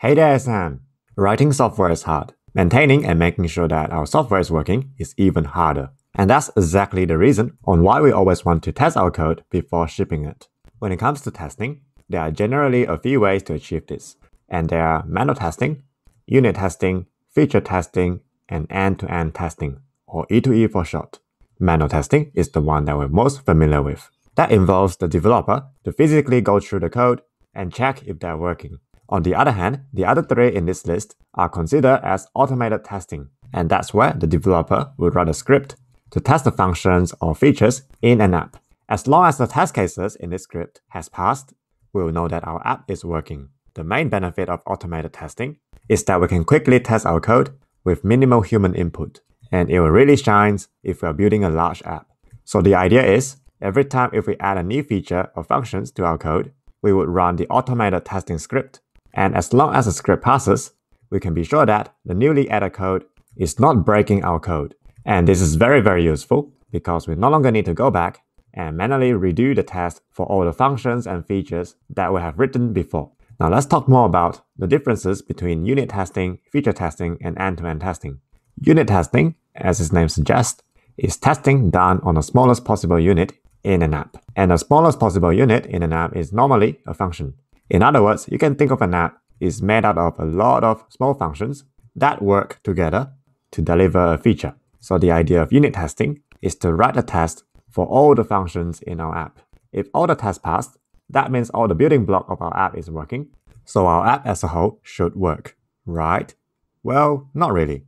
Hey there, Sam. Writing software is hard. Maintaining and making sure that our software is working is even harder. And that's exactly the reason on why we always want to test our code before shipping it. When it comes to testing, there are generally a few ways to achieve this. And there are manual testing, unit testing, feature testing, and end-to-end testing, or E2E for short. Manual testing is the one that we're most familiar with. That involves the developer to physically go through the code and check if they're working. On the other hand, the other three in this list are considered as automated testing, and that's where the developer will write a script to test the functions or features in an app. As long as the test cases in this script has passed, we'll know that our app is working. The main benefit of automated testing is that we can quickly test our code with minimal human input, and it will really shine if we are building a large app. So the idea is Every time if we add a new feature or functions to our code, we would run the automated testing script. And as long as the script passes, we can be sure that the newly added code is not breaking our code. And this is very, very useful because we no longer need to go back and manually redo the test for all the functions and features that we have written before. Now let's talk more about the differences between unit testing, feature testing, and end-to-end testing. Unit testing, as its name suggests, is testing done on the smallest possible unit in an app. And the smallest possible unit in an app is normally a function. In other words, you can think of an app is made out of a lot of small functions that work together to deliver a feature. So the idea of unit testing is to write a test for all the functions in our app. If all the tests pass, that means all the building block of our app is working. So our app as a whole should work, right? Well, not really.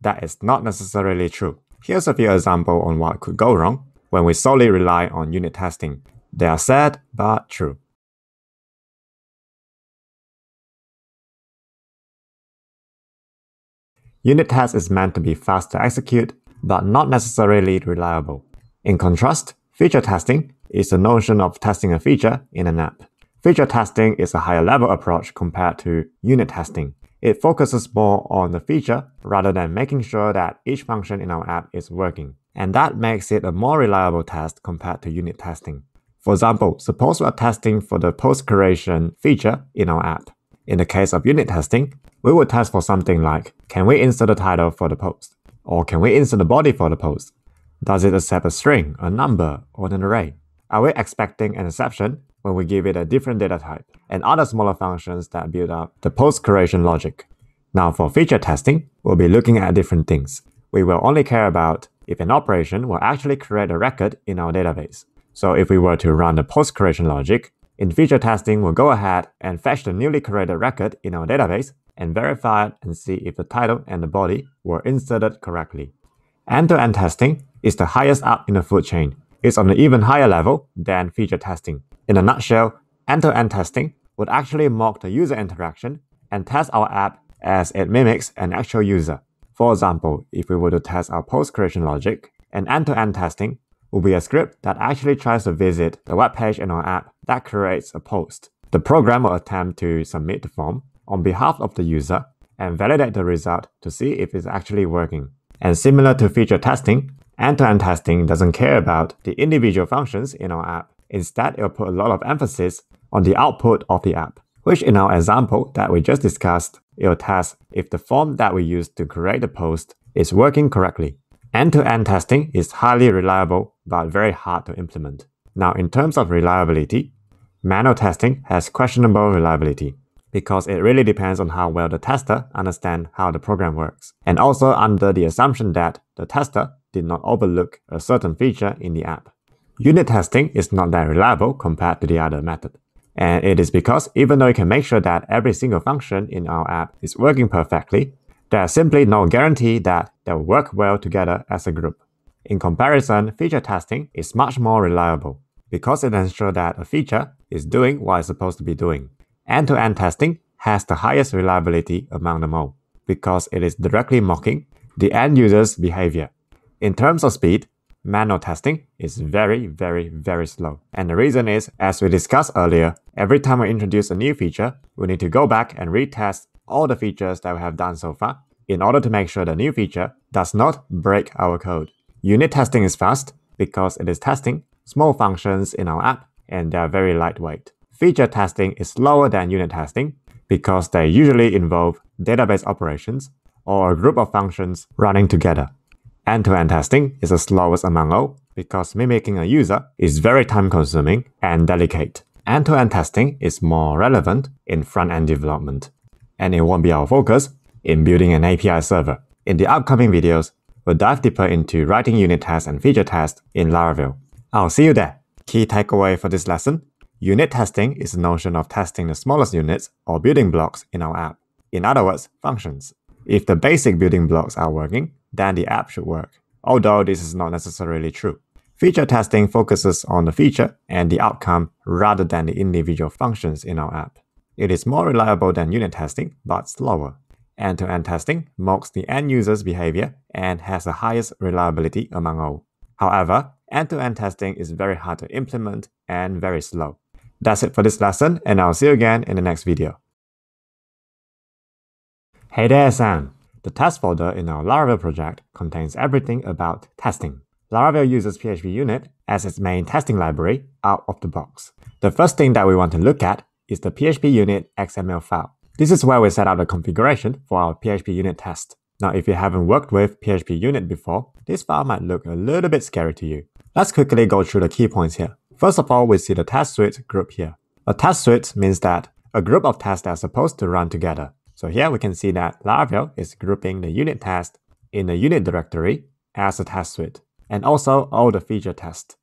That is not necessarily true. Here's a few examples on what could go wrong when we solely rely on unit testing. They are sad but true. Unit test is meant to be fast to execute, but not necessarily reliable. In contrast, feature testing is the notion of testing a feature in an app. Feature testing is a higher level approach compared to unit testing. It focuses more on the feature rather than making sure that each function in our app is working and that makes it a more reliable test compared to unit testing. For example, suppose we are testing for the post creation feature in our app. In the case of unit testing, we would test for something like, can we insert a title for the post? Or can we insert a body for the post? Does it accept a string, a number, or an array? Are we expecting an exception when we give it a different data type? And other smaller functions that build up the post creation logic. Now for feature testing, we'll be looking at different things. We will only care about if an operation will actually create a record in our database. So if we were to run the post-creation logic, in feature testing, we'll go ahead and fetch the newly created record in our database and verify it and see if the title and the body were inserted correctly. End-to-end testing is the highest up in the food chain. It's on an even higher level than feature testing. In a nutshell, end-to-end testing would actually mock the user interaction and test our app as it mimics an actual user. For example, if we were to test our post creation logic, an end-to-end testing will be a script that actually tries to visit the web page in our app that creates a post. The program will attempt to submit the form on behalf of the user and validate the result to see if it's actually working. And similar to feature testing, end-to-end testing doesn't care about the individual functions in our app. Instead, it'll put a lot of emphasis on the output of the app, which in our example that we just discussed it'll test if the form that we use to create the post is working correctly. End-to-end testing is highly reliable but very hard to implement. Now, in terms of reliability, manual testing has questionable reliability because it really depends on how well the tester understands how the program works, and also under the assumption that the tester did not overlook a certain feature in the app. Unit testing is not that reliable compared to the other method. And it is because even though you can make sure that every single function in our app is working perfectly, there's simply no guarantee that they'll work well together as a group. In comparison, feature testing is much more reliable because it ensures that a feature is doing what it's supposed to be doing. End-to-end testing has the highest reliability among them all because it is directly mocking the end user's behavior. In terms of speed, manual testing is very, very, very slow. And the reason is, as we discussed earlier, every time we introduce a new feature, we need to go back and retest all the features that we have done so far in order to make sure the new feature does not break our code. Unit testing is fast because it is testing small functions in our app and they are very lightweight. Feature testing is slower than unit testing because they usually involve database operations or a group of functions running together. End-to-end testing is the slowest among all because mimicking a user is very time-consuming and delicate. End-to-end testing is more relevant in front-end development, and it won't be our focus in building an API server. In the upcoming videos, we'll dive deeper into writing unit tests and feature tests in Laravel. I'll see you there. Key takeaway for this lesson Unit testing is the notion of testing the smallest units or building blocks in our app. In other words, functions. If the basic building blocks are working, then the app should work, although this is not necessarily true. Feature testing focuses on the feature and the outcome rather than the individual functions in our app. It is more reliable than unit testing, but slower. End-to-end testing mocks the end user's behavior and has the highest reliability among all. However, end-to-end testing is very hard to implement and very slow. That's it for this lesson, and I'll see you again in the next video. Hey there, Sam! The test folder in our Laravel project contains everything about testing. Laravel uses PHP Unit as its main testing library out of the box. The first thing that we want to look at is the PHP Unit XML file. This is where we set up the configuration for our PHP Unit test. Now, if you haven't worked with PHP Unit before, this file might look a little bit scary to you. Let's quickly go through the key points here. First of all, we see the test suite group here. A test suite means that a group of tests are supposed to run together. So here we can see that Laravel is grouping the unit test in the unit directory as a test suite, and also all the feature tests.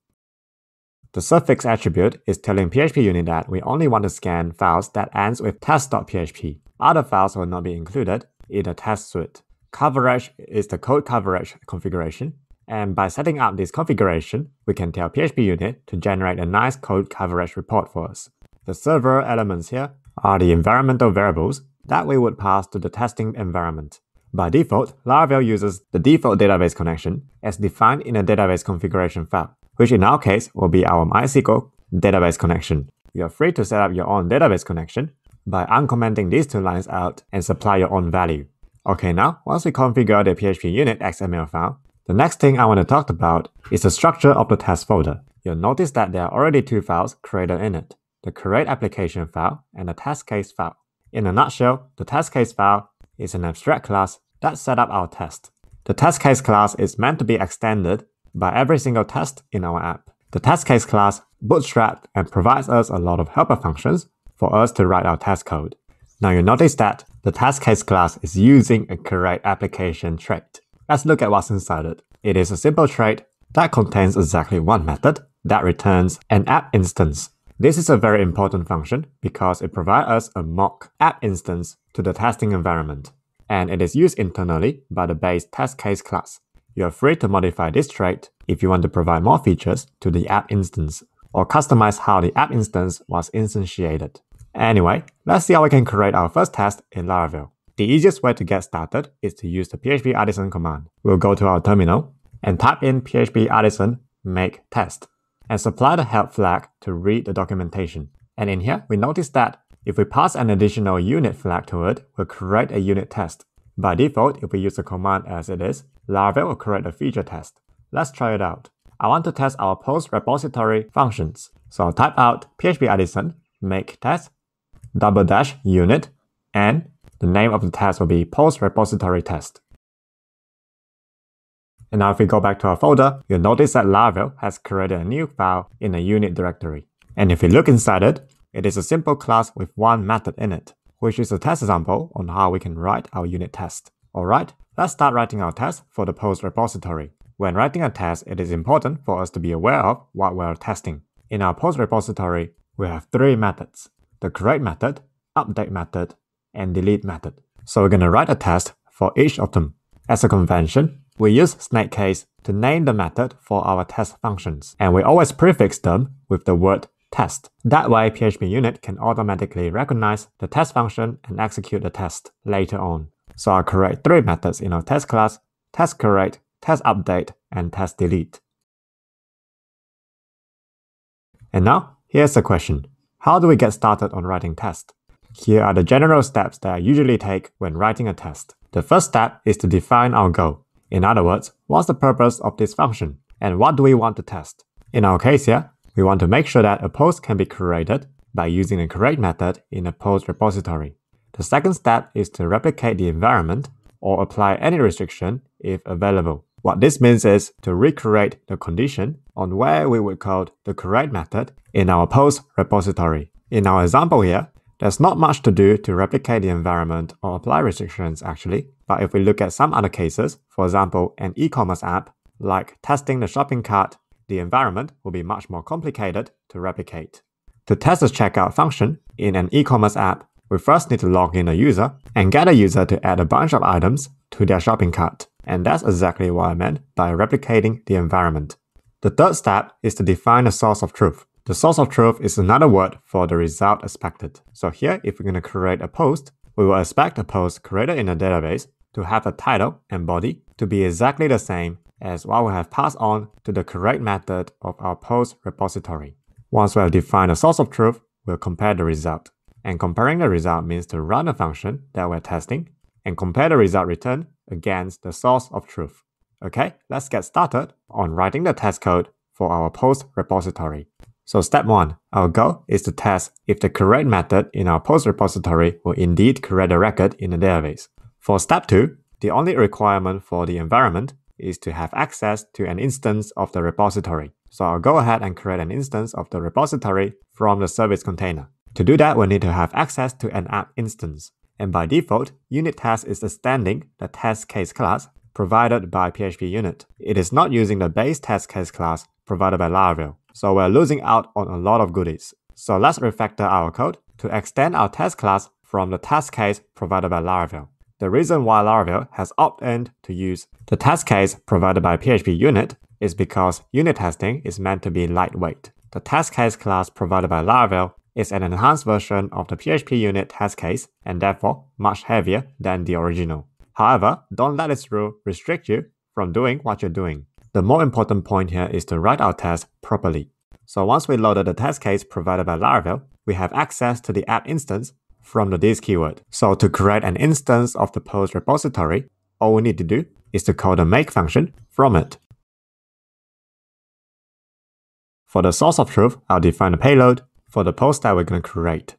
The suffix attribute is telling PHP unit that we only want to scan files that ends with test.php. Other files will not be included in the test suite. Coverage is the code coverage configuration, and by setting up this configuration, we can tell PHP unit to generate a nice code coverage report for us. The server elements here are the environmental variables that we would pass to the testing environment. By default, Laravel uses the default database connection as defined in a database configuration file, which in our case will be our MySQL database connection. You're free to set up your own database connection by uncommenting these two lines out and supply your own value. Okay, now once we configure the PHP unit XML file, the next thing I want to talk about is the structure of the test folder. You'll notice that there are already two files created in it, the create application file and the test case file. In a nutshell, the test case file is an abstract class that set up our test. The test case class is meant to be extended by every single test in our app. The test case class bootstrapped and provides us a lot of helper functions for us to write our test code. Now you notice that the test case class is using a create application trait. Let's look at what's inside it. It is a simple trait that contains exactly one method that returns an app instance. This is a very important function because it provides us a mock app instance to the testing environment, and it is used internally by the base test case class. You are free to modify this trait if you want to provide more features to the app instance or customize how the app instance was instantiated. Anyway, let's see how we can create our first test in Laravel. The easiest way to get started is to use the php artisan command. We'll go to our terminal and type in php artisan make test and supply the help flag to read the documentation. And in here, we notice that if we pass an additional unit flag to it, we'll create a unit test. By default, if we use the command as it is, Laravel will create a feature test. Let's try it out. I want to test our post repository functions. So I'll type out php artisan make test double dash unit and the name of the test will be post repository test. And now if we go back to our folder, you'll notice that Laravel has created a new file in a unit directory. And if we look inside it, it is a simple class with one method in it, which is a test example on how we can write our unit test. Alright, let's start writing our test for the post repository. When writing a test, it is important for us to be aware of what we're testing. In our post repository, we have three methods. The create method, update method, and delete method. So we're going to write a test for each of them. As a convention, we use snake case to name the method for our test functions, and we always prefix them with the word test. That way, PHP unit can automatically recognize the test function and execute the test later on. So I'll create three methods in our test class, test create, test update, and test delete. And now, here's the question. How do we get started on writing tests? Here are the general steps that I usually take when writing a test. The first step is to define our goal. In other words, what's the purpose of this function? And what do we want to test? In our case here, we want to make sure that a post can be created by using the create method in a post repository. The second step is to replicate the environment or apply any restriction if available. What this means is to recreate the condition on where we would code the create method in our post repository. In our example here, there's not much to do to replicate the environment or apply restrictions actually, but if we look at some other cases, for example, an e-commerce app, like testing the shopping cart, the environment will be much more complicated to replicate. To test the checkout function in an e-commerce app, we first need to log in a user and get a user to add a bunch of items to their shopping cart. And that's exactly what I meant by replicating the environment. The third step is to define a source of truth. The source of truth is another word for the result expected. So here, if we're going to create a post, we will expect a post created in a database to have a title and body to be exactly the same as what we have passed on to the create method of our post repository. Once we have defined a source of truth, we'll compare the result. And comparing the result means to run a function that we're testing and compare the result returned against the source of truth. Okay, let's get started on writing the test code for our post repository. So step 1, our goal is to test if the create method in our post repository will indeed create a record in the database. For step 2, the only requirement for the environment is to have access to an instance of the repository. So I'll go ahead and create an instance of the repository from the service container. To do that, we need to have access to an app instance. And by default, unit test is extending the test case class provided by PHP unit. It is not using the base test case class provided by Laravel. So we're losing out on a lot of goodies. So let's refactor our code to extend our test class from the test case provided by Laravel. The reason why Laravel has opted to use the test case provided by PHP unit is because unit testing is meant to be lightweight. The test case class provided by Laravel is an enhanced version of the PHP unit test case and therefore much heavier than the original. However, don't let this rule restrict you from doing what you're doing. The more important point here is to write our test properly. So once we loaded the test case provided by Laravel, we have access to the app instance from the this keyword. So to create an instance of the post repository, all we need to do is to call the make function from it. For the source of truth, I'll define the payload for the post that we're going to create.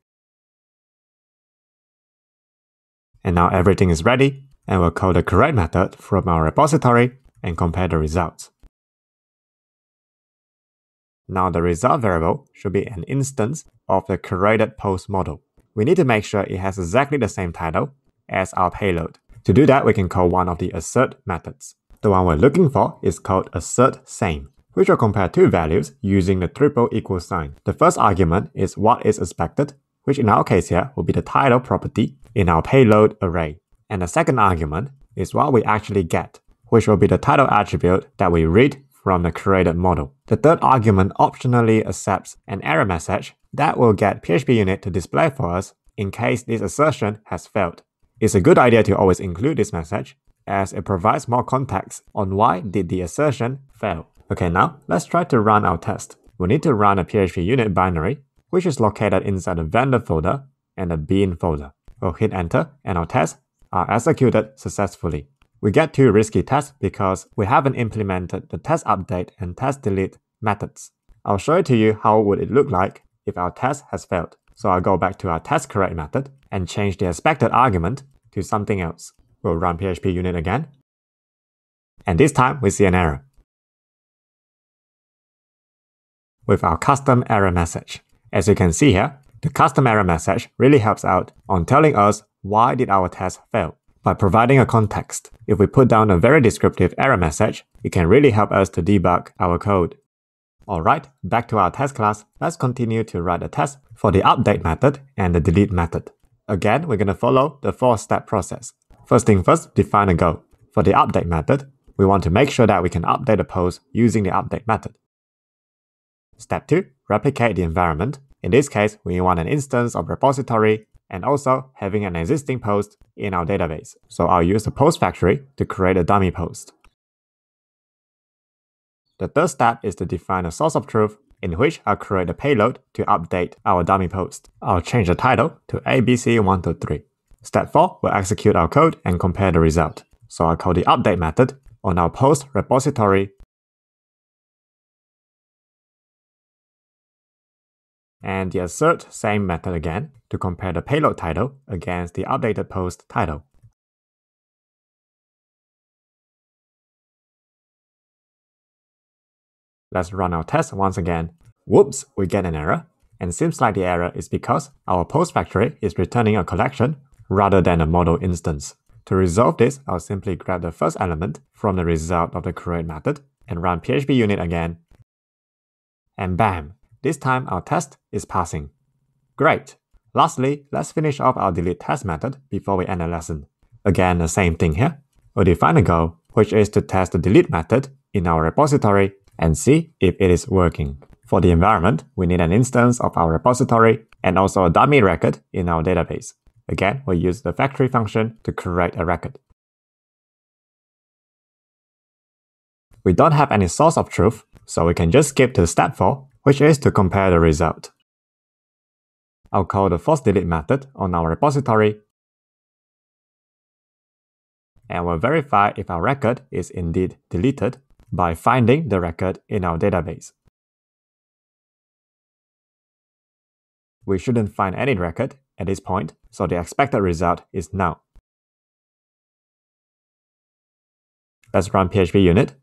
And now everything is ready, and we'll call the create method from our repository and compare the results. Now the result variable should be an instance of the created post model we need to make sure it has exactly the same title as our payload. To do that, we can call one of the assert methods. The one we're looking for is called assert same, which will compare two values using the triple equal sign. The first argument is what is expected, which in our case here will be the title property in our payload array. And the second argument is what we actually get, which will be the title attribute that we read from the created model. The third argument optionally accepts an error message that will get PHP unit to display for us in case this assertion has failed. It's a good idea to always include this message as it provides more context on why did the assertion fail. Okay, now let's try to run our test. We need to run a PHP unit binary, which is located inside the vendor folder and the bin folder. We'll hit enter and our tests are executed successfully. We get two risky tests because we haven't implemented the test update and test delete methods. I'll show it to you how would it look like if our test has failed. So I'll go back to our test create method and change the expected argument to something else. We'll run PHP unit again. And this time we see an error. With our custom error message. As you can see here, the custom error message really helps out on telling us why did our test fail. By providing a context, if we put down a very descriptive error message, it can really help us to debug our code. Alright, back to our test class, let's continue to write a test for the update method and the delete method. Again, we're going to follow the four-step process. First thing first, define a goal. For the update method, we want to make sure that we can update a post using the update method. Step 2, replicate the environment. In this case, we want an instance of repository and also having an existing post in our database. So I'll use the post factory to create a dummy post. The third step is to define a source of truth in which I'll create a payload to update our dummy post. I'll change the title to ABC123. Step 4 will execute our code and compare the result. So I'll call the update method on our post repository and the assert same method again to compare the payload title against the updated post title. Let's run our test once again. Whoops, we get an error. And seems like the error is because our post factory is returning a collection rather than a model instance. To resolve this, I'll simply grab the first element from the result of the create method and run PHP unit again. And bam, this time our test is passing. Great! Lastly, let's finish off our delete test method before we end the lesson. Again, the same thing here. We'll define a goal, which is to test the delete method in our repository and see if it is working. For the environment, we need an instance of our repository and also a dummy record in our database. Again, we use the factory function to create a record. We don't have any source of truth, so we can just skip to step 4, which is to compare the result. I'll call the force delete method on our repository and we'll verify if our record is indeed deleted by finding the record in our database. We shouldn't find any record at this point, so the expected result is null. Let's run PHP unit.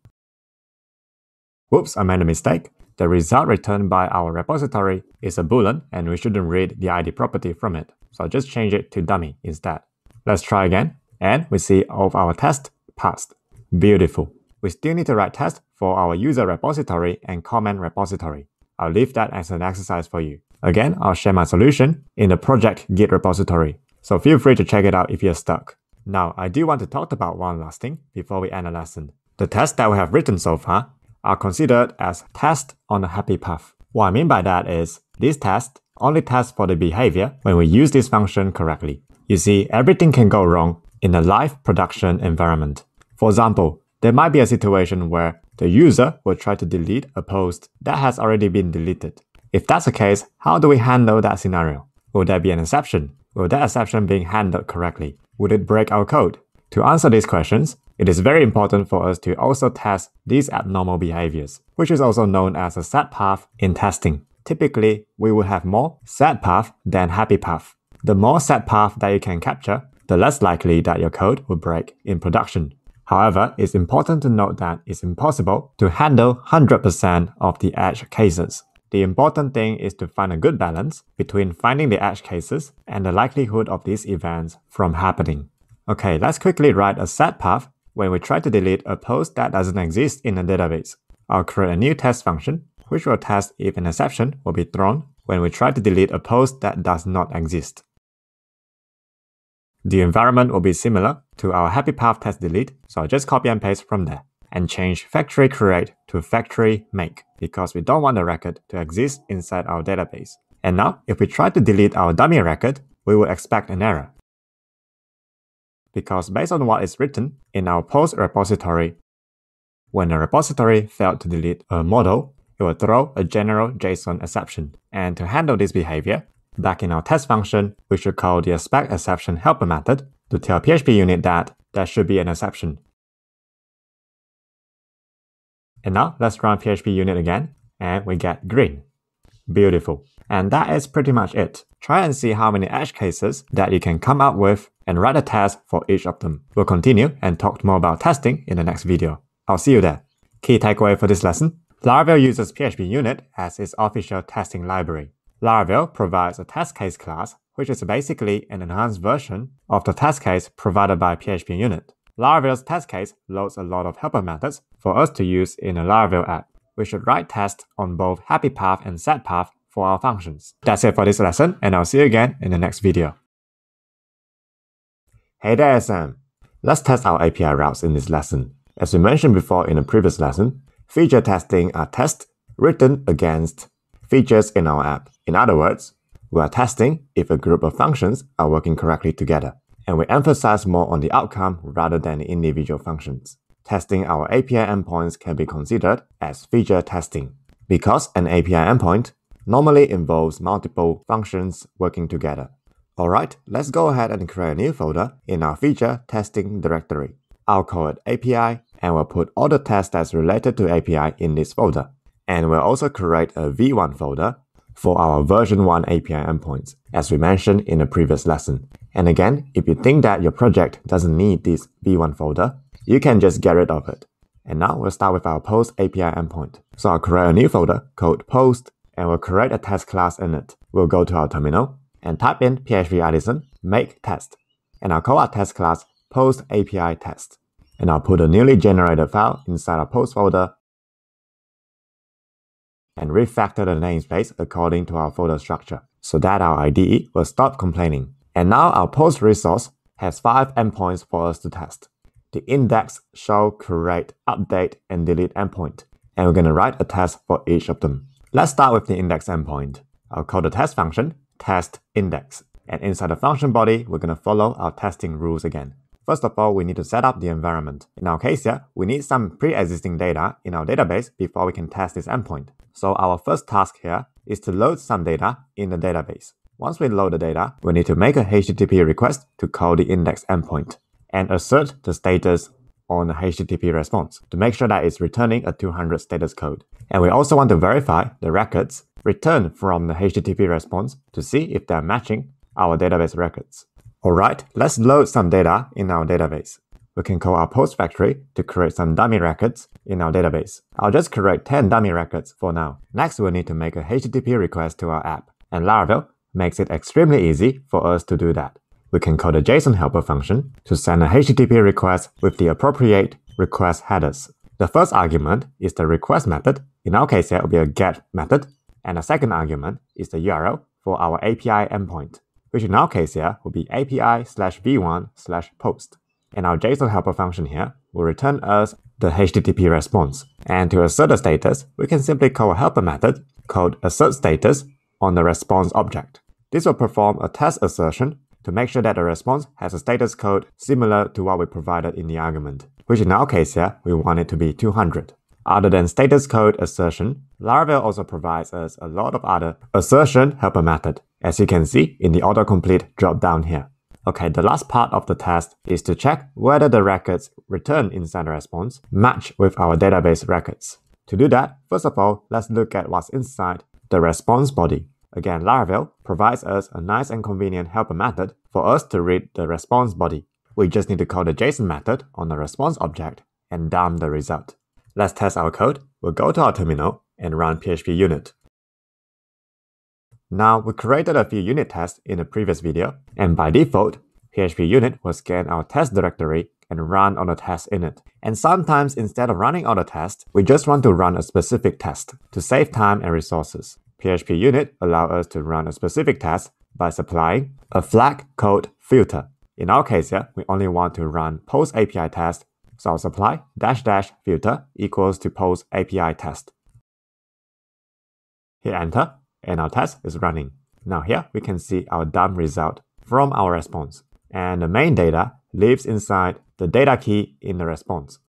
Whoops, I made a mistake. The result returned by our repository is a boolean and we shouldn't read the ID property from it. So just change it to dummy instead. Let's try again and we see all of our tests passed. Beautiful. We still need to write tests for our user repository and comment repository. I'll leave that as an exercise for you. Again, I'll share my solution in the project Git repository, so feel free to check it out if you're stuck. Now, I do want to talk about one last thing before we end the lesson. The tests that we have written so far are considered as tests on a happy path. What I mean by that is, these tests only test for the behavior when we use this function correctly. You see, everything can go wrong in a live production environment. For example, there might be a situation where the user will try to delete a post that has already been deleted. If that's the case, how do we handle that scenario? Will there be an exception? Will that exception being handled correctly? Would it break our code? To answer these questions, it is very important for us to also test these abnormal behaviors, which is also known as a sad path in testing. Typically, we will have more sad path than happy path. The more sad path that you can capture, the less likely that your code will break in production. However, it's important to note that it's impossible to handle 100% of the edge cases. The important thing is to find a good balance between finding the edge cases and the likelihood of these events from happening. Okay, let's quickly write a sad path when we try to delete a post that doesn't exist in the database. I'll create a new test function, which will test if an exception will be thrown when we try to delete a post that does not exist. The environment will be similar to our happy path test delete, so I'll just copy and paste from there and change factory create to factory make because we don't want the record to exist inside our database. And now, if we try to delete our dummy record, we will expect an error. Because based on what is written in our post repository, when a repository failed to delete a model, it will throw a general JSON exception. And to handle this behavior, Back in our test function, we should call the expect exception helper method to tell PHP unit that there should be an exception. And now let's run PHP unit again, and we get green. Beautiful. And that is pretty much it. Try and see how many edge cases that you can come up with and write a test for each of them. We'll continue and talk more about testing in the next video. I'll see you there. Key takeaway for this lesson. Laravel uses PHP unit as its official testing library. Laravel provides a test case class, which is basically an enhanced version of the test case provided by PHP Unit. Laravel's test case loads a lot of helper methods for us to use in a Laravel app. We should write tests on both happy path and sad path for our functions. That's it for this lesson, and I'll see you again in the next video. Hey there, Sam. Let's test our API routes in this lesson. As we mentioned before in a previous lesson, feature testing are tests written against features in our app. In other words, we are testing if a group of functions are working correctly together, and we emphasize more on the outcome rather than the individual functions. Testing our API endpoints can be considered as feature testing, because an API endpoint normally involves multiple functions working together. Alright, let's go ahead and create a new folder in our feature testing directory. I'll call it API and we'll put all the tests that's related to API in this folder. And we'll also create a v1 folder for our version 1 API endpoints, as we mentioned in a previous lesson. And again, if you think that your project doesn't need this v1 folder, you can just get rid of it. And now we'll start with our post API endpoint. So I'll create a new folder called post and we'll create a test class in it. We'll go to our terminal and type in php artisan make test. And I'll call our test class post API test. And I'll put a newly generated file inside our post folder and refactor the namespace according to our folder structure so that our IDE will stop complaining. And now our post resource has five endpoints for us to test. The index, show, create, update, and delete endpoint. And we're going to write a test for each of them. Let's start with the index endpoint. I'll call the test function test index. And inside the function body, we're going to follow our testing rules again. First of all, we need to set up the environment. In our case here, we need some pre-existing data in our database before we can test this endpoint. So our first task here is to load some data in the database. Once we load the data, we need to make a HTTP request to call the index endpoint and assert the status on the HTTP response to make sure that it's returning a 200 status code. And we also want to verify the records returned from the HTTP response to see if they're matching our database records. Alright, let's load some data in our database. We can call our post factory to create some dummy records in our database. I'll just create 10 dummy records for now. Next, we'll need to make a HTTP request to our app, and Laravel makes it extremely easy for us to do that. We can call the JSON helper function to send a HTTP request with the appropriate request headers. The first argument is the request method. In our case, it will be a get method. And the second argument is the URL for our API endpoint which in our case here will be API slash v1 slash post. And our JSON helper function here will return us the HTTP response. And to assert the status, we can simply call a helper method called assert status on the response object. This will perform a test assertion to make sure that the response has a status code similar to what we provided in the argument, which in our case here, we want it to be 200. Other than status code assertion, Laravel also provides us a lot of other assertion helper method, as you can see in the autocomplete drop down here. Okay, the last part of the test is to check whether the records returned inside the response match with our database records. To do that, first of all, let's look at what's inside the response body. Again, Laravel provides us a nice and convenient helper method for us to read the response body. We just need to call the JSON method on the response object and dump the result. Let's test our code. We'll go to our terminal and run php unit. Now, we created a few unit tests in the previous video, and by default, php unit will scan our test directory and run all the tests in it. And sometimes instead of running all the tests, we just want to run a specific test to save time and resources. PHP unit allows us to run a specific test by supplying a flag code filter. In our case here, we only want to run post API test so I'll supply dash dash filter equals to post API test. Hit enter and our test is running. Now here we can see our dump result from our response and the main data lives inside the data key in the response.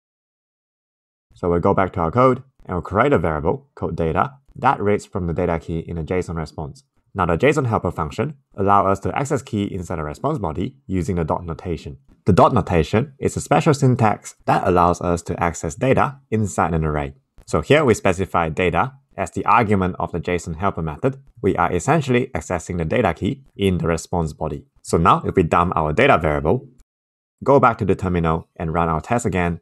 So we'll go back to our code and we'll create a variable called data that reads from the data key in a JSON response. Now the JSON helper function allows us to access key inside a response body using the dot notation. The dot notation is a special syntax that allows us to access data inside an array. So here we specify data as the argument of the JSON helper method. We are essentially accessing the data key in the response body. So now if we dump our data variable, go back to the terminal and run our test again,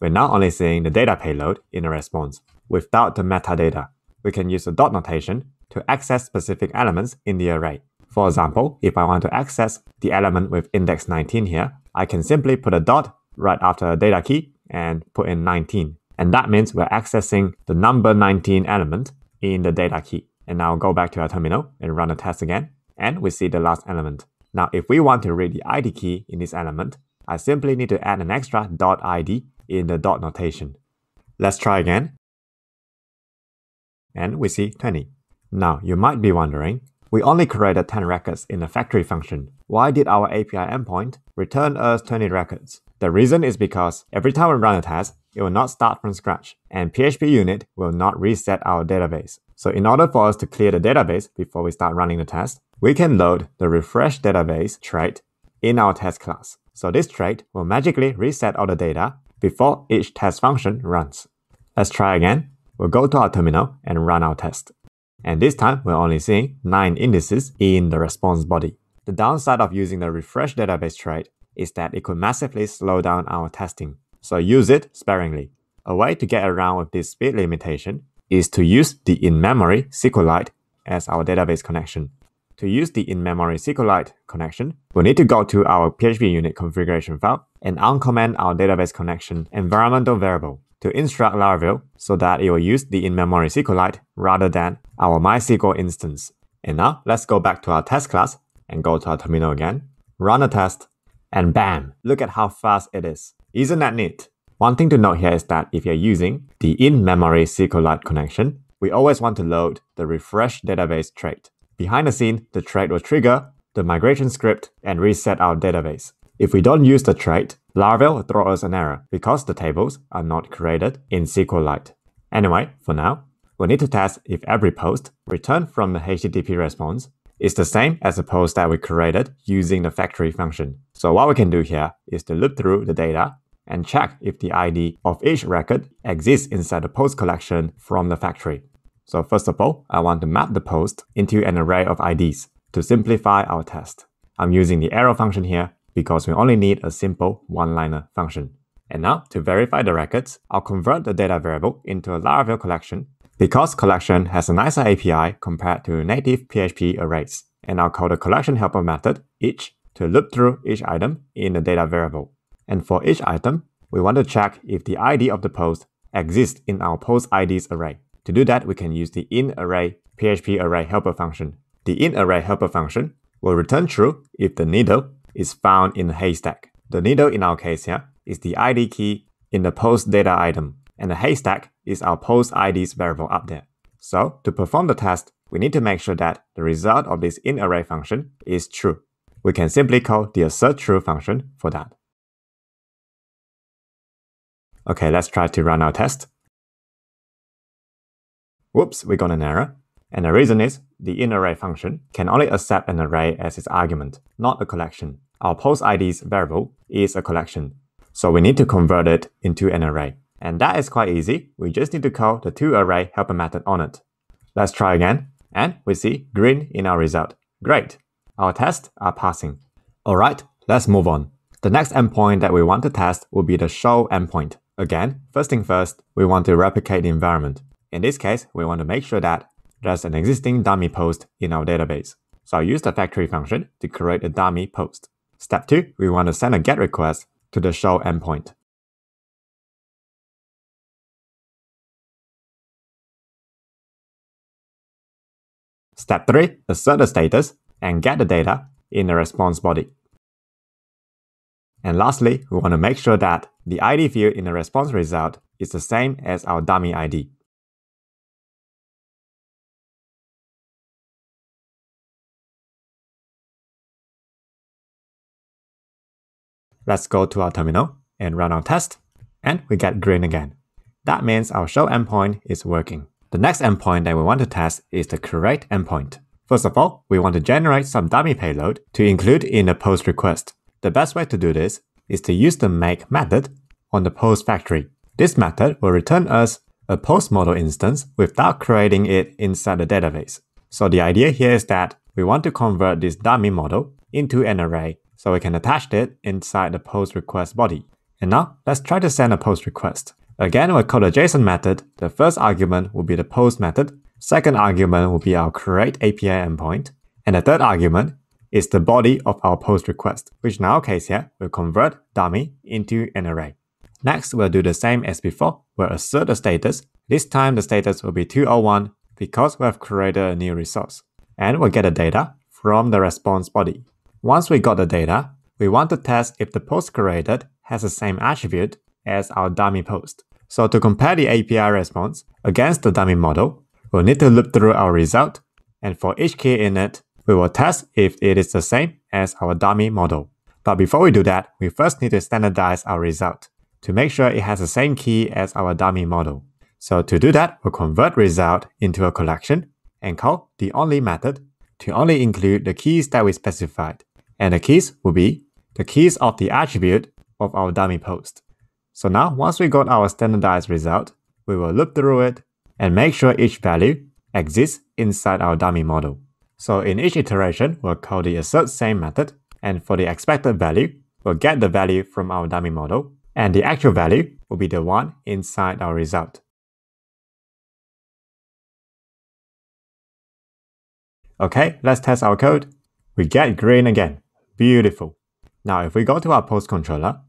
we're now only seeing the data payload in the response without the metadata. We can use the dot notation to access specific elements in the array. For example, if I want to access the element with index 19 here, I can simply put a dot right after a data key and put in 19. And that means we're accessing the number 19 element in the data key. And now go back to our terminal and run the test again, and we see the last element. Now, if we want to read the ID key in this element, I simply need to add an extra dot ID in the dot notation. Let's try again. And we see 20. Now, you might be wondering, we only created 10 records in the factory function. Why did our API endpoint return us 20 records? The reason is because every time we run a test, it will not start from scratch, and PHP unit will not reset our database. So in order for us to clear the database before we start running the test, we can load the refresh database trait in our test class. So this trait will magically reset all the data before each test function runs. Let's try again. We'll go to our terminal and run our test. And this time, we're only seeing 9 indices in the response body. The downside of using the refresh database trait is that it could massively slow down our testing, so use it sparingly. A way to get around with this speed limitation is to use the in-memory SQLite as our database connection. To use the in-memory SQLite connection, we need to go to our PHP unit configuration file and uncomment our database connection environmental variable to instruct Laravel so that it will use the in-memory SQLite rather than our MySQL instance. And now let's go back to our test class and go to our terminal again, run a test, and bam, look at how fast it is. Isn't that neat? One thing to note here is that if you're using the in-memory SQLite connection, we always want to load the refresh database trait. Behind the scene, the trait will trigger the migration script and reset our database. If we don't use the trait, Laravel will throw us an error because the tables are not created in SQLite. Anyway, for now, we need to test if every post returned from the HTTP response is the same as the post that we created using the factory function. So what we can do here is to loop through the data and check if the ID of each record exists inside the post collection from the factory. So first of all, I want to map the post into an array of IDs to simplify our test. I'm using the arrow function here because we only need a simple one-liner function. And now, to verify the records, I'll convert the data variable into a Laravel collection because collection has a nicer API compared to native PHP arrays. And I'll call the collection helper method each to loop through each item in the data variable. And for each item, we want to check if the ID of the post exists in our post IDs array. To do that, we can use the inArray PHP array helper function. The inArray helper function will return true if the needle is found in the haystack. The needle in our case here is the ID key in the post data item, and the haystack is our post IDs variable up there. So to perform the test, we need to make sure that the result of this inArray function is true. We can simply call the assert true function for that. Okay, let's try to run our test. Whoops, we got an error. And the reason is the inArray function can only accept an array as its argument, not a collection. Our post IDs variable is a collection, so we need to convert it into an array. And that is quite easy. We just need to call the toArray helper method on it. Let's try again, and we see green in our result. Great. Our tests are passing. Alright, let's move on. The next endpoint that we want to test will be the show endpoint. Again, first thing first, we want to replicate the environment. In this case, we want to make sure that there's an existing dummy post in our database. So I'll use the factory function to create a dummy post. Step 2, we want to send a GET request to the show endpoint. Step 3, assert the status and get the data in the response body. And lastly, we want to make sure that the ID field in the response result is the same as our dummy ID. Let's go to our terminal and run our test, and we get green again. That means our show endpoint is working. The next endpoint that we want to test is the create endpoint. First of all, we want to generate some dummy payload to include in the post request. The best way to do this is to use the make method on the post factory. This method will return us a post model instance without creating it inside the database. So the idea here is that we want to convert this dummy model into an array so we can attach it inside the post request body. And now let's try to send a post request. Again, we'll call the JSON method. The first argument will be the post method. Second argument will be our create API endpoint. And the third argument is the body of our post request, which in our case here will convert dummy into an array. Next, we'll do the same as before. We'll assert the status. This time the status will be 201 because we have created a new resource. And we'll get the data from the response body. Once we got the data, we want to test if the post created has the same attribute as our dummy post. So to compare the API response against the dummy model, we'll need to loop through our result, and for each key in it, we will test if it is the same as our dummy model. But before we do that, we first need to standardize our result to make sure it has the same key as our dummy model. So to do that, we'll convert result into a collection and call the only method to only include the keys that we specified and the keys will be the keys of the attribute of our dummy post. So now once we got our standardized result, we will loop through it and make sure each value exists inside our dummy model. So in each iteration, we'll call the assert same method, and for the expected value, we'll get the value from our dummy model, and the actual value will be the one inside our result. Okay, let's test our code. We get green again. Beautiful. Now if we go to our post controller,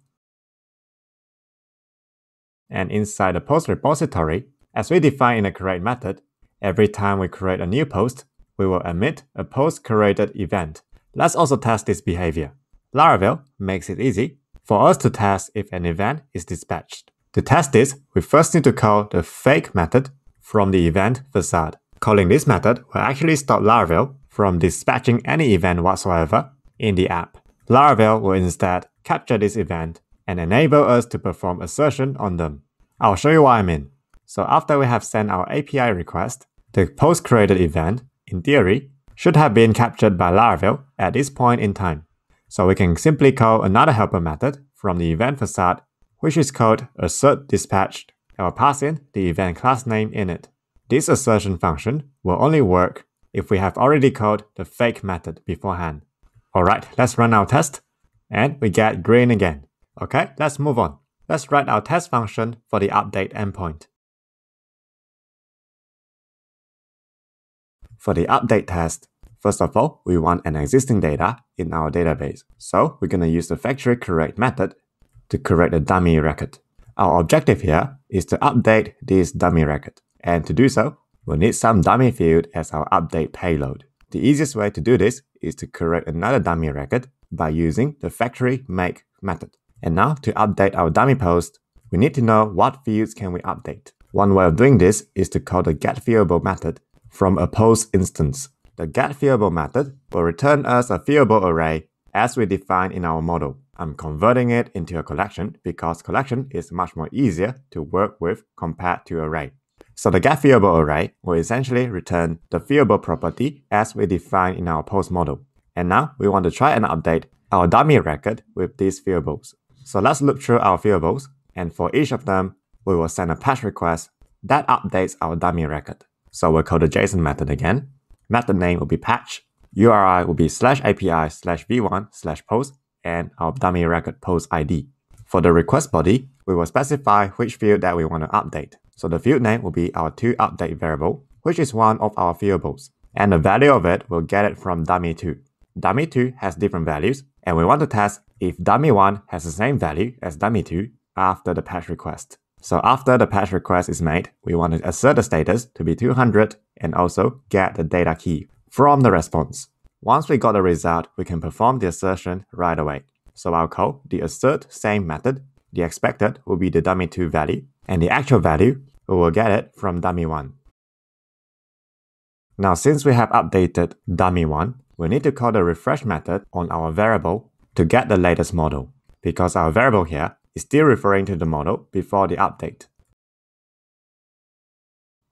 and inside the post repository, as we define in the create method, every time we create a new post, we will emit a post created event. Let's also test this behavior. Laravel makes it easy for us to test if an event is dispatched. To test this, we first need to call the fake method from the event facade. Calling this method will actually stop Laravel from dispatching any event whatsoever in the app. Laravel will instead capture this event and enable us to perform assertion on them. I'll show you what I mean. So after we have sent our API request, the post-created event, in theory, should have been captured by Laravel at this point in time. So we can simply call another helper method from the event facade, which is called assert dispatched, and will pass in the event class name in it. This assertion function will only work if we have already called the fake method beforehand. Alright, let's run our test, and we get green again. Okay, let's move on. Let's write our test function for the update endpoint. For the update test, first of all, we want an existing data in our database. So we're going to use the factory create method to correct a dummy record. Our objective here is to update this dummy record. And to do so, we'll need some dummy field as our update payload. The easiest way to do this is to correct another dummy record by using the factory make method. And now to update our dummy post, we need to know what fields can we update. One way of doing this is to call the getFillable method from a post instance. The getFillable method will return us a fillable array as we define in our model. I'm converting it into a collection because collection is much more easier to work with compared to array. So the getFillable array will essentially return the fillable property as we defined in our post model. And now we want to try and update our dummy record with these variables. So let's look through our variables, and for each of them, we will send a patch request that updates our dummy record. So we'll call the JSON method again. Method name will be patch. URI will be slash API slash v1 slash post and our dummy record post ID. For the request body, we will specify which field that we want to update. So the field name will be our to update variable, which is one of our variables. And the value of it, we'll get it from dummy2. Dummy2 has different values, and we want to test if dummy1 has the same value as dummy2 after the patch request. So after the patch request is made, we want to assert the status to be 200 and also get the data key from the response. Once we got the result, we can perform the assertion right away. So I'll call the assert same method. The expected will be the dummy2 value, and the actual value, we will get it from dummy1. Now since we have updated dummy1, we need to call the refresh method on our variable to get the latest model, because our variable here is still referring to the model before the update.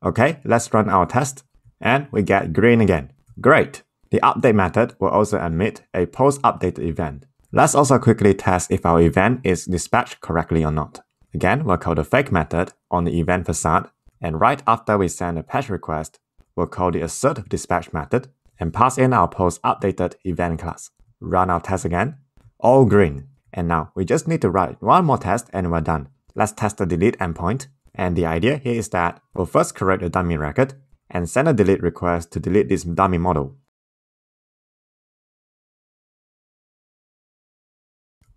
Okay, let's run our test, and we get green again. Great! The update method will also emit a post-update event. Let's also quickly test if our event is dispatched correctly or not. Again, we'll call the fake method on the event facade, and right after we send a patch request, we'll call the assert dispatch method and pass in our post-updated event class. Run our test again. All green. And now we just need to write one more test and we're done. Let's test the delete endpoint. And the idea here is that we'll first correct a dummy record and send a delete request to delete this dummy model.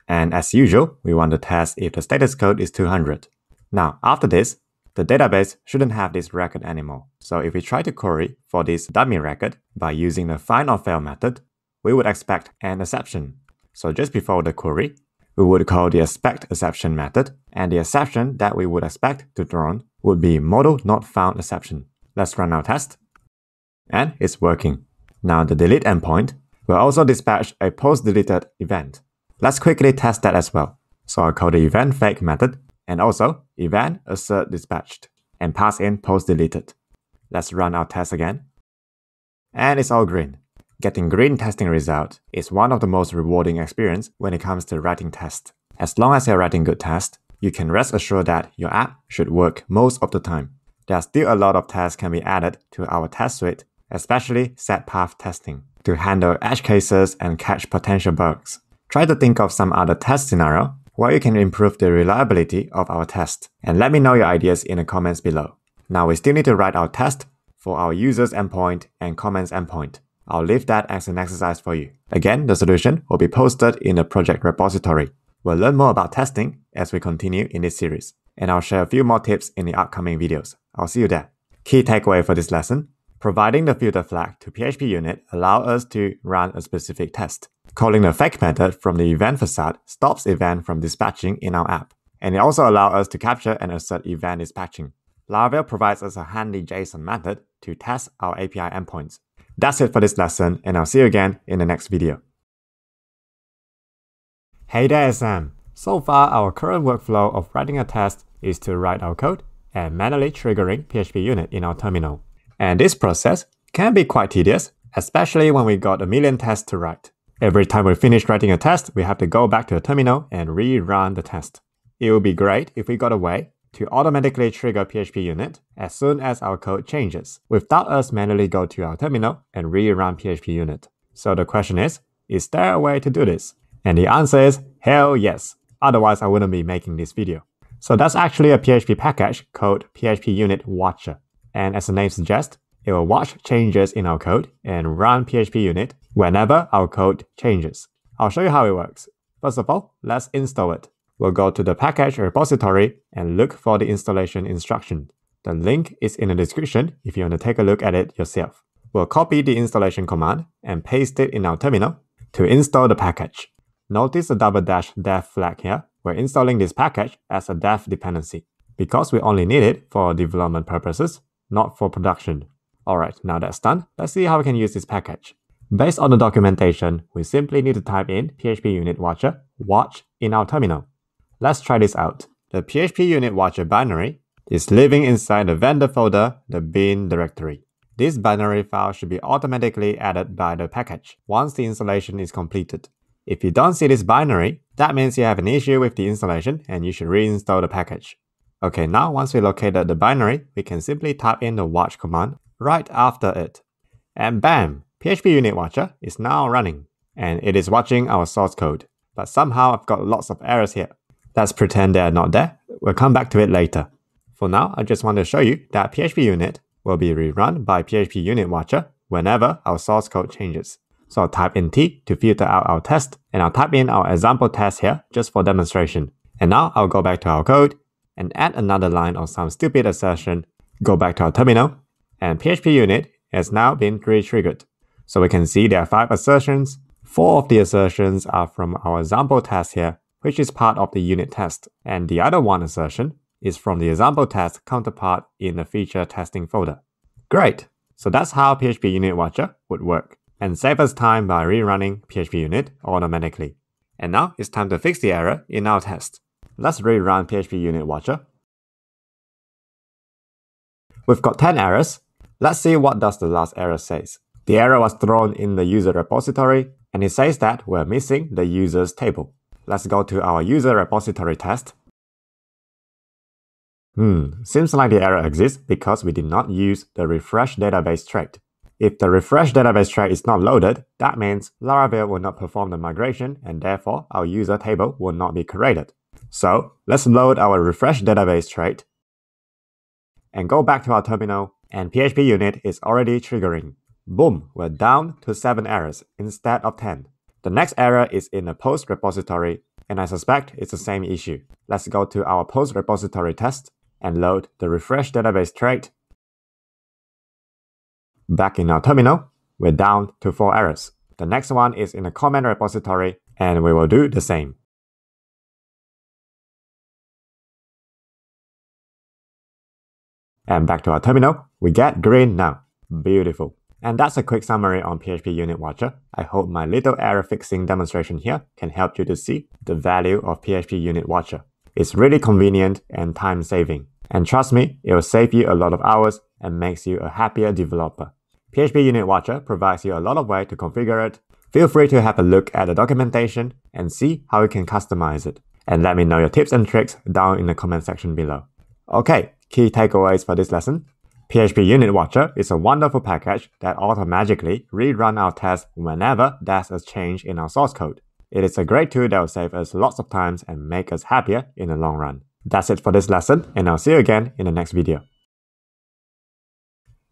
And as usual, we want to test if the status code is 200. Now, after this, the database shouldn't have this record anymore. So if we try to query for this dummy record by using the find or fail method, we would expect an exception. So just before the query, we would call the expect exception method, and the exception that we would expect to throw would be model not found exception. Let's run our test. And it's working. Now the delete endpoint will also dispatch a post-deleted event. Let's quickly test that as well. So I'll call the event fake method and also event assert dispatched and pass in post-deleted. Let's run our test again. And it's all green. Getting green testing result is one of the most rewarding experience when it comes to writing tests. As long as you're writing good tests, you can rest assured that your app should work most of the time. there are still a lot of tests can be added to our test suite, especially sad path testing, to handle edge cases and catch potential bugs. Try to think of some other test scenario where you can improve the reliability of our test, and let me know your ideas in the comments below. Now we still need to write our test for our users endpoint and comments endpoint. I'll leave that as an exercise for you. Again, the solution will be posted in the project repository. We'll learn more about testing as we continue in this series, and I'll share a few more tips in the upcoming videos. I'll see you there. Key takeaway for this lesson. Providing the filter flag to PHP unit allow us to run a specific test. Calling the fetch method from the event facade stops event from dispatching in our app. And it also allows us to capture and assert event dispatching. Laravel provides us a handy JSON method to test our API endpoints. That's it for this lesson, and I'll see you again in the next video. Hey there, Sam. So far, our current workflow of writing a test is to write our code and manually triggering PHP unit in our terminal. And this process can be quite tedious, especially when we got a million tests to write. Every time we finish writing a test, we have to go back to the terminal and rerun the test. It would be great if we got a way to automatically trigger PHP unit as soon as our code changes, without us manually go to our terminal and rerun PHP unit. So the question is, is there a way to do this? And the answer is, hell yes. Otherwise, I wouldn't be making this video. So that's actually a PHP package called PHP Unit Watcher. And as the name suggests, it will watch changes in our code and run PHP unit whenever our code changes. I'll show you how it works. First of all, let's install it. We'll go to the package repository and look for the installation instruction. The link is in the description if you want to take a look at it yourself. We'll copy the installation command and paste it in our terminal to install the package. Notice the double dash dev flag here. We're installing this package as a dev dependency because we only need it for development purposes, not for production. Alright, now that's done, let's see how we can use this package. Based on the documentation, we simply need to type in PHP unit watcher watch in our terminal. Let's try this out. The PHP unit watcher binary is living inside the vendor folder, the bin directory. This binary file should be automatically added by the package once the installation is completed. If you don't see this binary, that means you have an issue with the installation and you should reinstall the package. Okay, now once we located the binary, we can simply type in the watch command right after it. And bam! PHP Unit Watcher is now running, and it is watching our source code. But somehow I've got lots of errors here. Let's pretend they are not there. We'll come back to it later. For now, I just want to show you that PHP Unit will be rerun by PHP Unit Watcher whenever our source code changes. So I'll type in T to filter out our test, and I'll type in our example test here just for demonstration. And now I'll go back to our code and add another line of some stupid assertion, go back to our terminal, and PHP unit has now been re-triggered. So we can see there are five assertions. Four of the assertions are from our example test here, which is part of the unit test. And the other one assertion is from the example test counterpart in the feature testing folder. Great! So that's how PHP Unit Watcher would work and save us time by rerunning PHP Unit automatically. And now it's time to fix the error in our test. Let's rerun PHP Unit Watcher. We've got 10 errors. Let's see what does the last error says. The error was thrown in the user repository, and it says that we're missing the users table. Let's go to our user repository test. Hmm, seems like the error exists because we did not use the refresh database trait. If the refresh database trait is not loaded, that means Laravel will not perform the migration and therefore our user table will not be created. So let's load our refresh database trait and go back to our terminal and PHP unit is already triggering. Boom, we're down to 7 errors instead of 10. The next error is in the post repository and I suspect it's the same issue. Let's go to our post repository test and load the refresh database trait. Back in our terminal, we're down to 4 errors. The next one is in the comment repository and we will do the same. And back to our terminal, we get green now. Beautiful. And that's a quick summary on PHP Unit Watcher. I hope my little error fixing demonstration here can help you to see the value of PHP Unit Watcher. It's really convenient and time saving. And trust me, it will save you a lot of hours and makes you a happier developer. PHP Unit Watcher provides you a lot of ways to configure it. Feel free to have a look at the documentation and see how you can customize it. And let me know your tips and tricks down in the comment section below. Okay, Key takeaways for this lesson. PHP Unit Watcher is a wonderful package that automatically rerun our tests whenever there's a change in our source code. It is a great tool that will save us lots of times and make us happier in the long run. That's it for this lesson, and I'll see you again in the next video.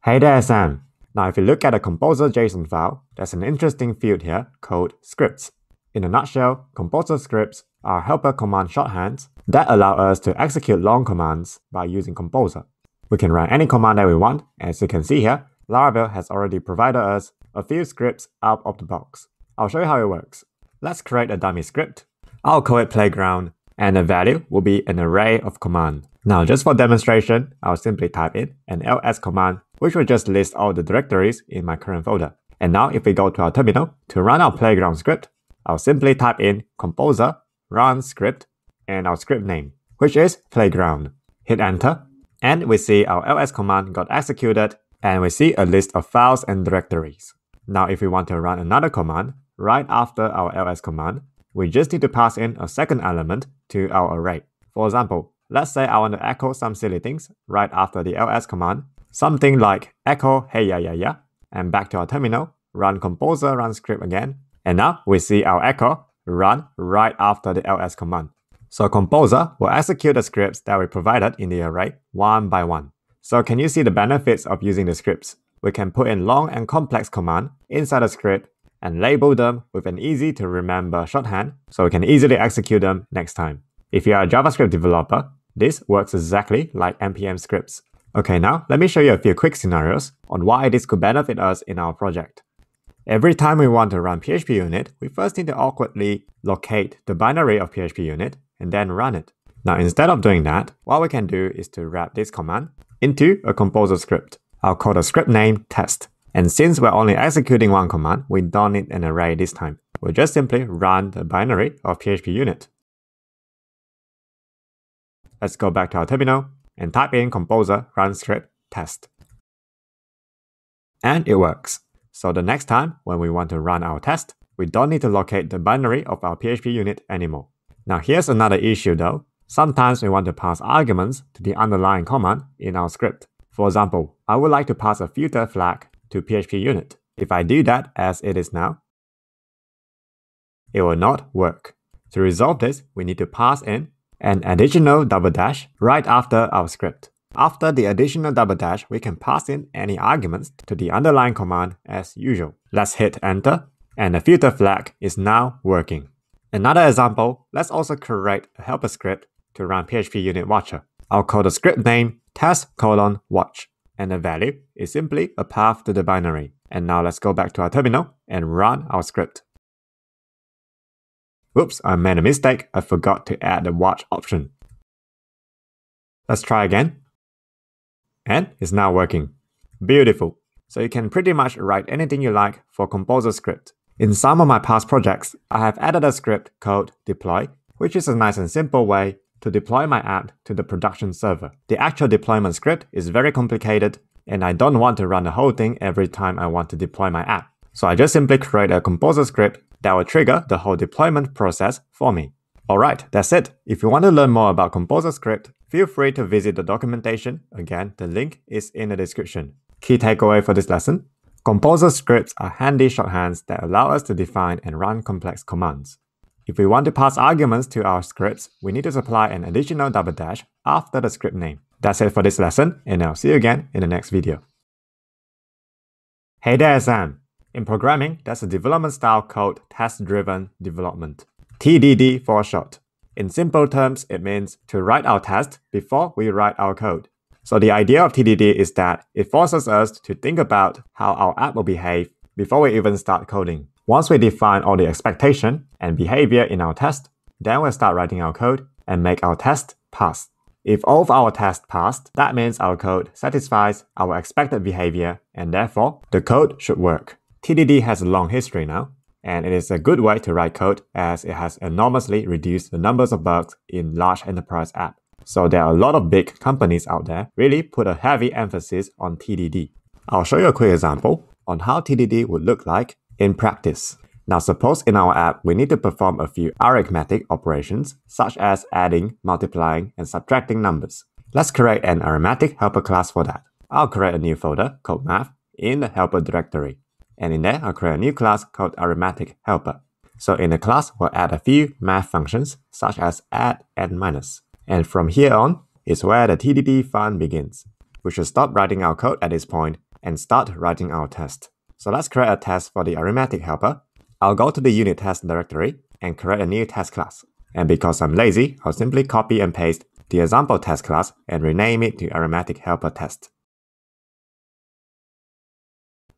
Hey there, Sam. Now, if you look at the Composer JSON file, there's an interesting field here called scripts. In a nutshell, Composer scripts are helper command shorthands that allow us to execute long commands by using Composer. We can run any command that we want. As you can see here, Laravel has already provided us a few scripts out of the box. I'll show you how it works. Let's create a dummy script. I'll call it playground, and the value will be an array of command. Now, just for demonstration, I'll simply type in an ls command, which will just list all the directories in my current folder. And now if we go to our terminal, to run our playground script, I'll simply type in composer run script and our script name, which is playground. Hit enter, and we see our ls command got executed, and we see a list of files and directories. Now if we want to run another command, right after our ls command, we just need to pass in a second element to our array. For example, let's say I want to echo some silly things right after the ls command, something like echo hey ya ya ya, and back to our terminal, run composer run script again, and now we see our echo run right after the ls command. So composer will execute the scripts that we provided in the array one by one. So can you see the benefits of using the scripts? We can put in long and complex command inside a script and label them with an easy to remember shorthand so we can easily execute them next time. If you are a JavaScript developer, this works exactly like npm scripts. Okay, now let me show you a few quick scenarios on why this could benefit us in our project. Every time we want to run PHP unit, we first need to awkwardly locate the binary of PHP unit and then run it. Now instead of doing that, what we can do is to wrap this command into a composer script. I'll call the script name test. And since we're only executing one command, we don't need an array this time. We'll just simply run the binary of PHP unit. Let's go back to our terminal and type in composer run script test. And it works. So the next time when we want to run our test, we don't need to locate the binary of our PHP unit anymore. Now here's another issue though. Sometimes we want to pass arguments to the underlying command in our script. For example, I would like to pass a filter flag to PHP unit. If I do that as it is now, it will not work. To resolve this, we need to pass in an additional double dash right after our script. After the additional double dash, we can pass in any arguments to the underlying command as usual. Let's hit enter, and the filter flag is now working. Another example, let's also create a helper script to run PHP unit watcher. I'll call the script name test colon watch and the value is simply a path to the binary. And now let's go back to our terminal and run our script. Oops, I made a mistake. I forgot to add the watch option. Let's try again. And it's now working. Beautiful. So you can pretty much write anything you like for Composer script. In some of my past projects, I have added a script called deploy, which is a nice and simple way to deploy my app to the production server. The actual deployment script is very complicated and I don't want to run the whole thing every time I want to deploy my app. So I just simply create a composer script that will trigger the whole deployment process for me. Alright, that's it. If you want to learn more about Composer Script, feel free to visit the documentation. Again, the link is in the description. Key takeaway for this lesson. Composer scripts are handy shorthands that allow us to define and run complex commands. If we want to pass arguments to our scripts, we need to supply an additional double dash after the script name. That's it for this lesson, and I'll see you again in the next video. Hey there, Sam. In programming, there's a development style called test-driven development. TDD for short. In simple terms, it means to write our test before we write our code. So the idea of TDD is that it forces us to think about how our app will behave before we even start coding. Once we define all the expectation and behavior in our test, then we'll start writing our code and make our test pass. If all of our tests passed, that means our code satisfies our expected behavior and therefore the code should work. TDD has a long history now, and it is a good way to write code as it has enormously reduced the numbers of bugs in large enterprise apps. So there are a lot of big companies out there really put a heavy emphasis on TDD. I'll show you a quick example on how TDD would look like in practice. Now suppose in our app we need to perform a few arithmetic operations such as adding, multiplying, and subtracting numbers. Let's create an arithmetic helper class for that. I'll create a new folder called math in the helper directory. And in there, I'll create a new class called arithmetic helper. So in the class, we'll add a few math functions such as add and minus. And from here on is where the TDD fun begins. We should stop writing our code at this point and start writing our test. So let's create a test for the arithmetic helper. I'll go to the unit test directory and create a new test class. And because I'm lazy, I'll simply copy and paste the example test class and rename it to arithmetic helper test.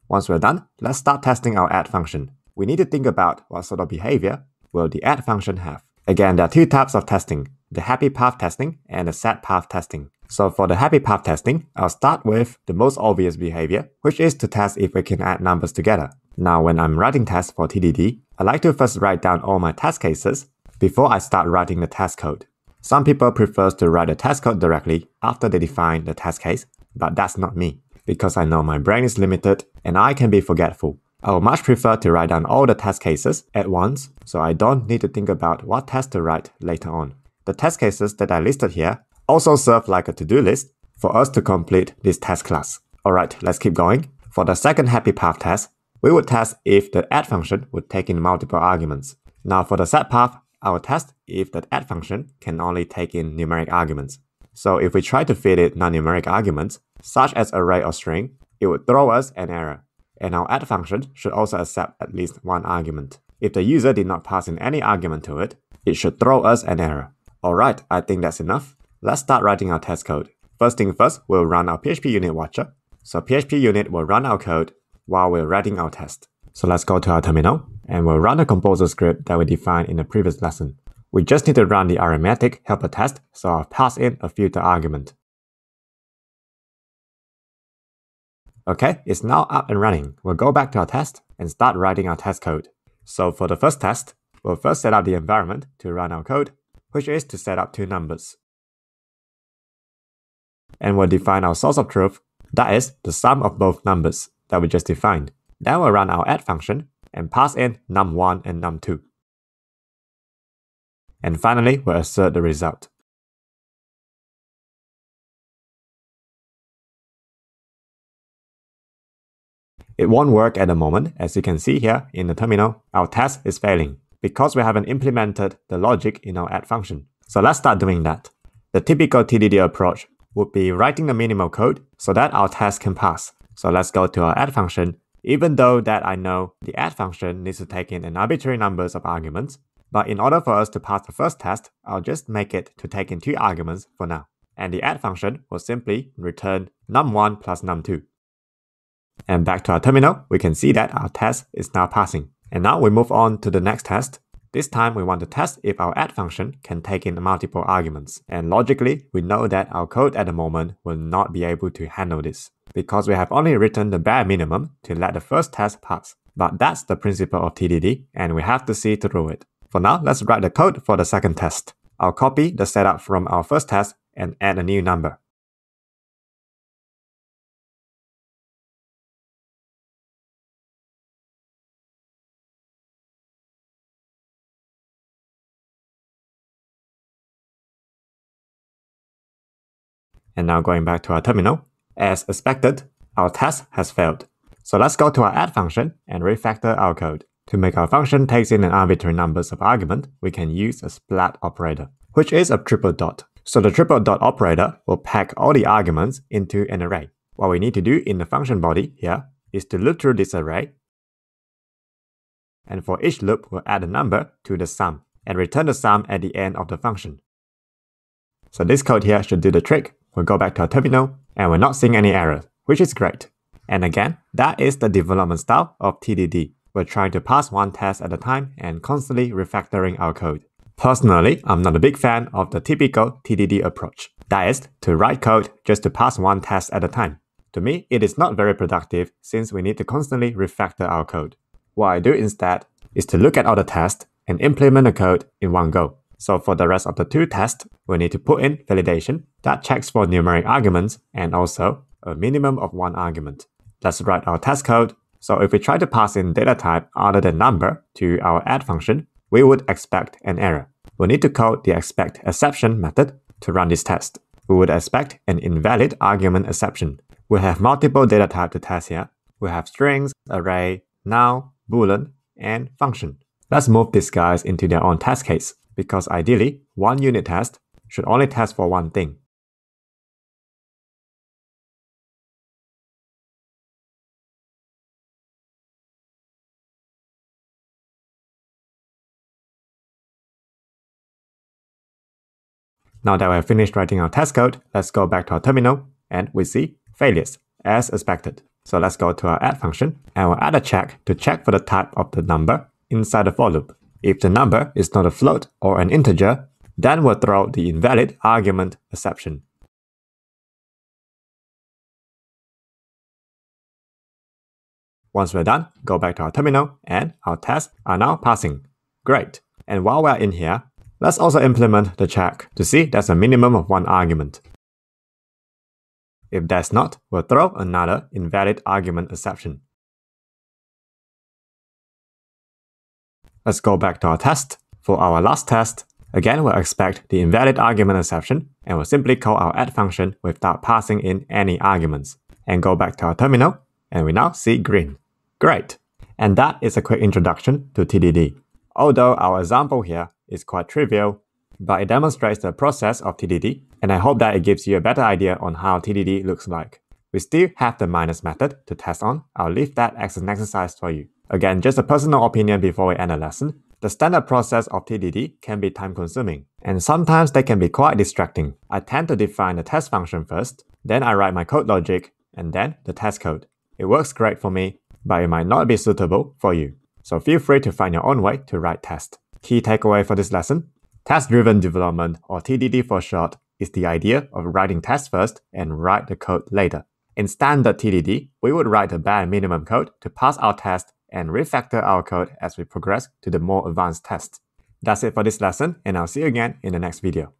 Once we're done, let's start testing our add function. We need to think about what sort of behavior will the add function have. Again, there are two types of testing, the happy path testing and the sad path testing. So for the happy path testing, I'll start with the most obvious behavior, which is to test if we can add numbers together. Now when I'm writing tests for TDD, I like to first write down all my test cases before I start writing the test code. Some people prefer to write the test code directly after they define the test case, but that's not me, because I know my brain is limited and I can be forgetful. I would much prefer to write down all the test cases at once, so I don't need to think about what test to write later on. The test cases that I listed here also serve like a to-do list for us to complete this test class. Alright, let's keep going. For the second happy path test, we would test if the add function would take in multiple arguments. Now for the sad path, I will test if the add function can only take in numeric arguments. So if we try to feed it non-numeric arguments, such as array or string, it would throw us an error. And our add function should also accept at least one argument. If the user did not pass in any argument to it, it should throw us an error. Alright, I think that's enough. Let's start writing our test code. First thing first, we'll run our PHP unit watcher. So PHP unit will run our code while we're writing our test. So let's go to our terminal and we'll run the composer script that we defined in the previous lesson. We just need to run the arithmetic helper test, so I'll pass in a filter argument. Okay, it's now up and running. We'll go back to our test and start writing our test code. So for the first test, we'll first set up the environment to run our code, which is to set up two numbers. And we'll define our source of truth, that is, the sum of both numbers that we just defined. Then we'll run our add function and pass in num1 and num2. And finally, we'll assert the result. It won't work at the moment, as you can see here in the terminal, our test is failing because we haven't implemented the logic in our add function. So let's start doing that. The typical TDD approach would be writing the minimal code so that our test can pass. So let's go to our add function. Even though that I know the add function needs to take in an arbitrary numbers of arguments, but in order for us to pass the first test, I'll just make it to take in two arguments for now. And the add function will simply return num1 plus num2. And back to our terminal, we can see that our test is now passing. And now we move on to the next test. This time we want to test if our add function can take in multiple arguments. And logically, we know that our code at the moment will not be able to handle this because we have only written the bare minimum to let the first test pass. But that's the principle of TDD and we have to see through it. For now, let's write the code for the second test. I'll copy the setup from our first test and add a new number. And now going back to our terminal, as expected, our test has failed. So let's go to our add function and refactor our code. To make our function takes in an arbitrary numbers of argument, we can use a splat operator, which is a triple dot. So the triple dot operator will pack all the arguments into an array. What we need to do in the function body here is to loop through this array. And for each loop, we'll add a number to the sum and return the sum at the end of the function. So this code here should do the trick. We'll go back to our terminal and we're not seeing any errors, which is great. And again, that is the development style of TDD. We're trying to pass one test at a time and constantly refactoring our code. Personally, I'm not a big fan of the typical TDD approach. That is, to write code just to pass one test at a time. To me, it is not very productive since we need to constantly refactor our code. What I do instead is to look at all the tests and implement the code in one go. So for the rest of the two tests, we need to put in validation that checks for numeric arguments and also a minimum of one argument. Let's write our test code so if we try to pass in data type other than number to our add function, we would expect an error. we need to call the expect exception method to run this test. we would expect an invalid argument exception. We have multiple data type to test here. We have strings, array, null, boolean, and function. Let's move these guys into their own test case, because ideally, one unit test should only test for one thing. Now that we have finished writing our test code, let's go back to our terminal and we see failures as expected. So let's go to our add function and we'll add a check to check for the type of the number inside the for loop. If the number is not a float or an integer, then we'll throw the invalid argument exception. Once we're done, go back to our terminal and our tests are now passing. Great. And while we're in here, let's also implement the check to see there's a minimum of one argument. If there's not, we'll throw another invalid argument exception. Let's go back to our test. For our last test, again we'll expect the invalid argument exception and we'll simply call our add function without passing in any arguments. And go back to our terminal, and we now see green. Great! And that is a quick introduction to TDD. Although our example here is quite trivial, but it demonstrates the process of TDD, and I hope that it gives you a better idea on how TDD looks like. We still have the minus method to test on. I'll leave that as an exercise for you. Again, just a personal opinion before we end the lesson. The standard process of TDD can be time consuming, and sometimes they can be quite distracting. I tend to define the test function first, then I write my code logic, and then the test code. It works great for me, but it might not be suitable for you. So feel free to find your own way to write test. Key takeaway for this lesson Test driven development, or TDD for short, is the idea of writing tests first and write the code later. In standard TDD, we would write a bare minimum code to pass our test and refactor our code as we progress to the more advanced tests. That's it for this lesson, and I'll see you again in the next video.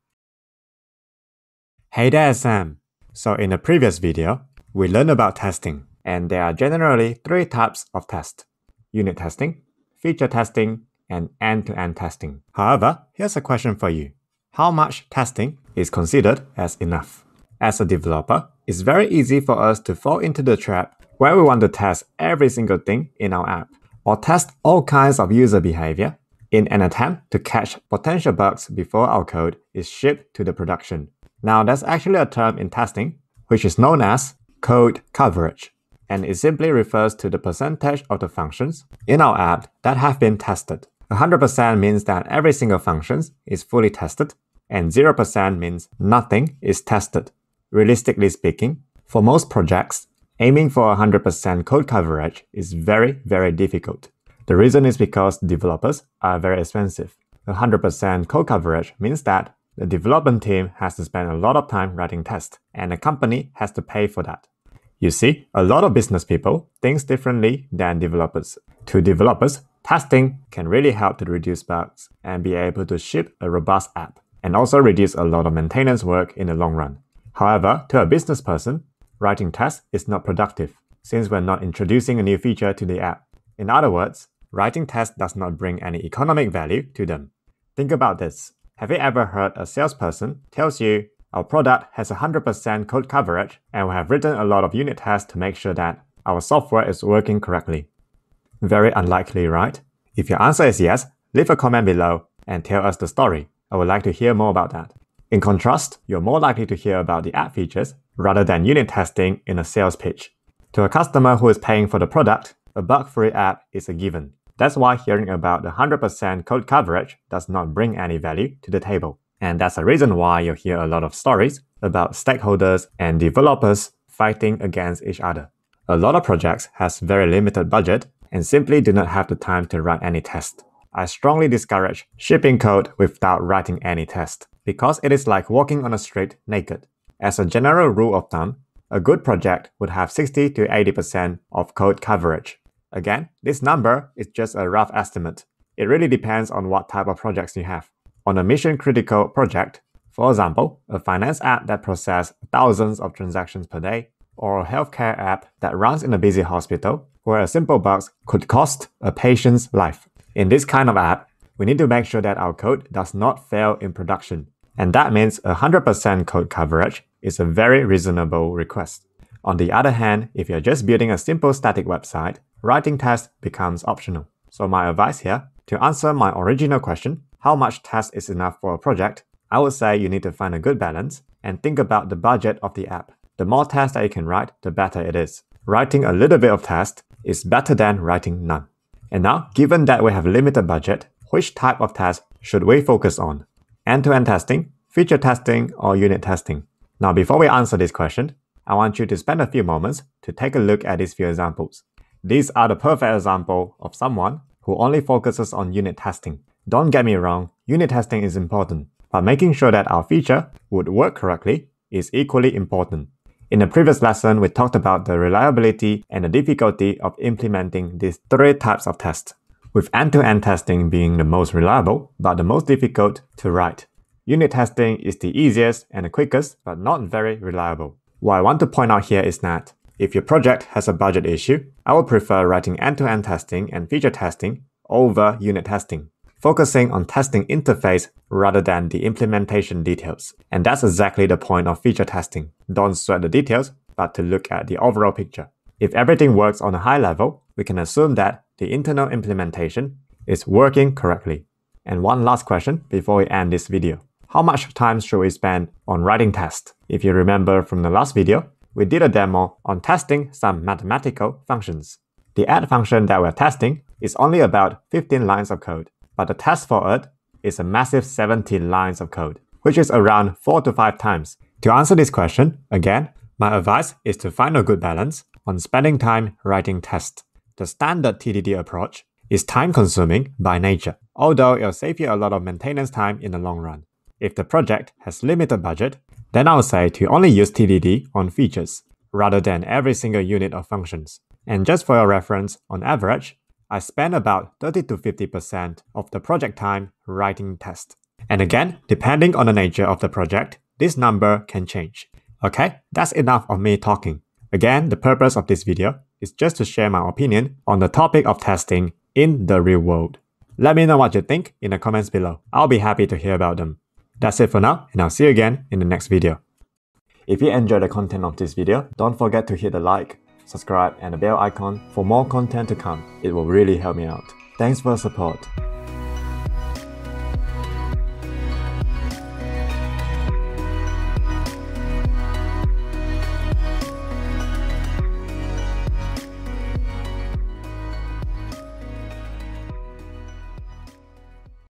Hey there, Sam. So in the previous video, we learned about testing, and there are generally three types of test. Unit testing, feature testing, and end-to-end testing. However, here's a question for you. How much testing is considered as enough? As a developer, it's very easy for us to fall into the trap where we want to test every single thing in our app or test all kinds of user behavior in an attempt to catch potential bugs before our code is shipped to the production. Now, there's actually a term in testing which is known as code coverage, and it simply refers to the percentage of the functions in our app that have been tested. 100% means that every single function is fully tested, and 0% means nothing is tested. Realistically speaking, for most projects, aiming for 100% code coverage is very, very difficult. The reason is because developers are very expensive. 100% code coverage means that the development team has to spend a lot of time writing tests, and the company has to pay for that. You see, a lot of business people think differently than developers. To developers, Testing can really help to reduce bugs and be able to ship a robust app, and also reduce a lot of maintenance work in the long run. However, to a business person, writing tests is not productive, since we're not introducing a new feature to the app. In other words, writing tests does not bring any economic value to them. Think about this. Have you ever heard a salesperson tells you, our product has 100% code coverage and we have written a lot of unit tests to make sure that our software is working correctly? Very unlikely, right? If your answer is yes, leave a comment below and tell us the story. I would like to hear more about that. In contrast, you're more likely to hear about the app features rather than unit testing in a sales pitch. To a customer who is paying for the product, a bug-free app is a given. That's why hearing about the 100% code coverage does not bring any value to the table. And that's the reason why you hear a lot of stories about stakeholders and developers fighting against each other. A lot of projects has very limited budget and simply do not have the time to run any test. I strongly discourage shipping code without writing any test, because it is like walking on a street naked. As a general rule of thumb, a good project would have 60 to 80% of code coverage. Again, this number is just a rough estimate. It really depends on what type of projects you have. On a mission critical project, for example, a finance app that processes thousands of transactions per day, or a healthcare app that runs in a busy hospital, where a simple bug could cost a patient's life. In this kind of app, we need to make sure that our code does not fail in production. And that means 100% code coverage is a very reasonable request. On the other hand, if you're just building a simple static website, writing tests becomes optional. So my advice here, to answer my original question, how much test is enough for a project, I would say you need to find a good balance and think about the budget of the app. The more tests that you can write, the better it is. Writing a little bit of test is better than writing none. And now, given that we have limited budget, which type of test should we focus on? End-to-end testing, feature testing, or unit testing? Now, before we answer this question, I want you to spend a few moments to take a look at these few examples. These are the perfect example of someone who only focuses on unit testing. Don't get me wrong, unit testing is important, but making sure that our feature would work correctly is equally important. In the previous lesson, we talked about the reliability and the difficulty of implementing these three types of tests, with end-to-end testing being the most reliable, but the most difficult to write. Unit testing is the easiest and the quickest, but not very reliable. What I want to point out here is that if your project has a budget issue, I would prefer writing end-to-end testing and feature testing over unit testing, focusing on testing interface rather than the implementation details. And that's exactly the point of feature testing. Don't sweat the details, but to look at the overall picture. If everything works on a high level, we can assume that the internal implementation is working correctly. And one last question before we end this video. How much time should we spend on writing tests? If you remember from the last video, we did a demo on testing some mathematical functions. The add function that we're testing is only about 15 lines of code, but the test for it is a massive 70 lines of code, which is around 4 to 5 times. To answer this question, again, my advice is to find a good balance on spending time writing tests. The standard TDD approach is time consuming by nature, although it'll save you a lot of maintenance time in the long run. If the project has limited budget, then I would say to only use TDD on features, rather than every single unit of functions. And just for your reference, on average, I spend about 30 to 50% of the project time writing tests. And again, depending on the nature of the project, this number can change. Okay, that's enough of me talking. Again, the purpose of this video is just to share my opinion on the topic of testing in the real world. Let me know what you think in the comments below. I'll be happy to hear about them. That's it for now, and I'll see you again in the next video. If you enjoyed the content of this video, don't forget to hit the like, subscribe, and the bell icon for more content to come. It will really help me out. Thanks for the support.